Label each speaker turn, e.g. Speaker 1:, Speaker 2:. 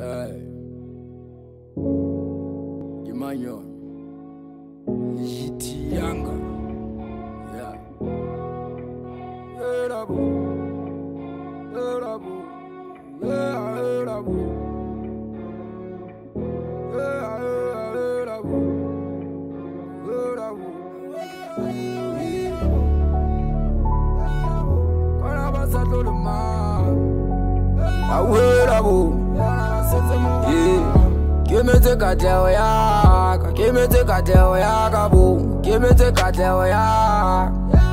Speaker 1: Hey. Kimanyon. Yiti Yanga. Yeah. I will boo. Yeah. Give me the cartel, yeah. Give me the cartel, kaboom. Give me the cartel, yeah.